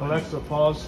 Alexa, pause.